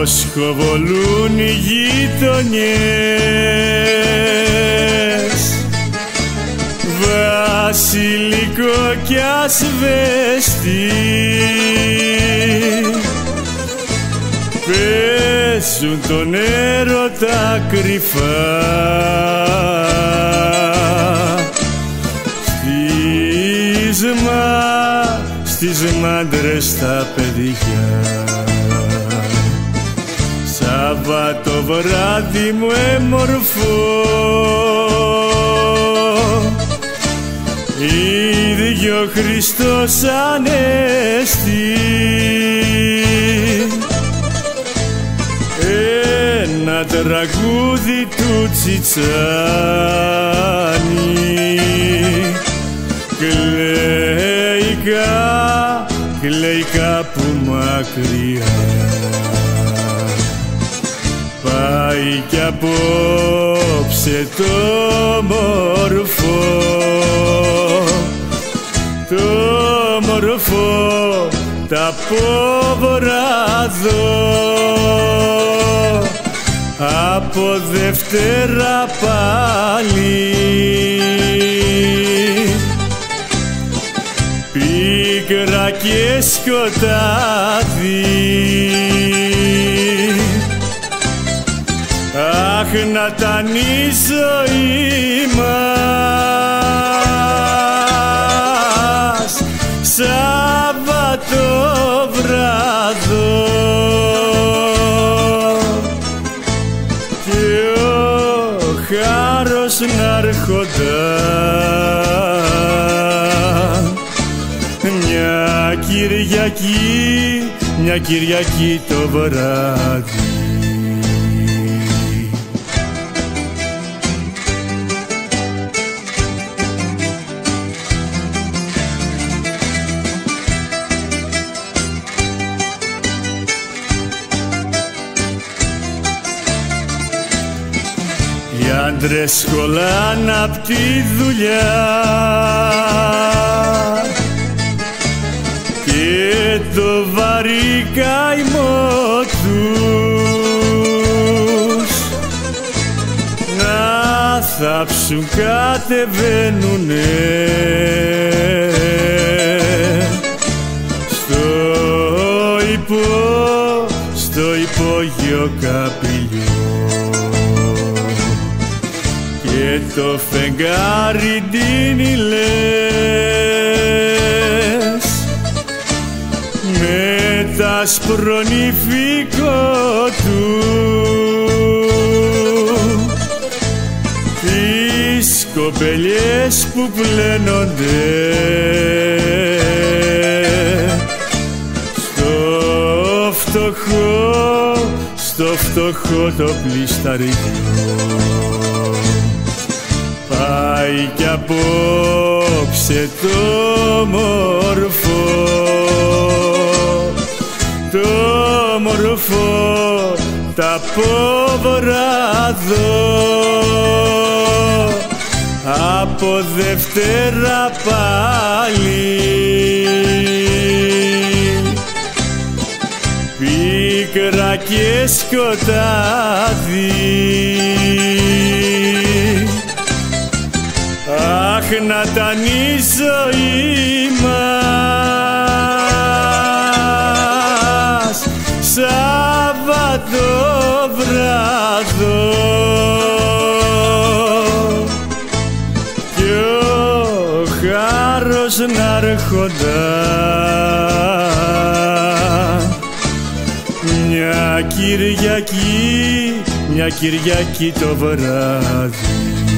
Μοσχοβολούν οι γείτονιες Βασιλικό κι ασβέστη. Παίζουν τον έρωτα κρυφά. Στις, μα, στις μάντρες τα παιδιά Σάββατο βράδυ μου έμορφο. Ίδιο Χριστός Ανέστη. Ένα τραγούδι του Τσιτσάνι κλαίει, κλαίει κάπου μακριά Πάει κι απόψε το μορφό. Το μορφό τα πόβραδο από Δευτέρα πάλι. Πίκρα και σκοτάδι να τανεί η ζωή μας Σάββατο βράδο. Και ο χάρος να έρχονταν. Μια Κυριακή, μια Κυριακή το βράδυ άντρες σχολάν απ' τη δουλειά. Και το βαρύ καημό τους να θάψουν κατεβαίνουνε. Στο υπό, στο υπόγειο καπηλιό και το φεγγάρι ντύνει λες με τα σπρονιφικό του. Τις κοπελιές που πλένονται. Στο φτωχό, στο φτωχό το πλισταριό πάει κι απόψε το μορφό. Το μορφό τα πόβραδο από Δευτέρα πάλι. Πίκρα και σκοτάδι Αχ να τανεί η ζωή μας Σάββατο βράδο. Κι ο χάρος να έρχονταν μια Κυριακή, μια Κυριακή το βράδυ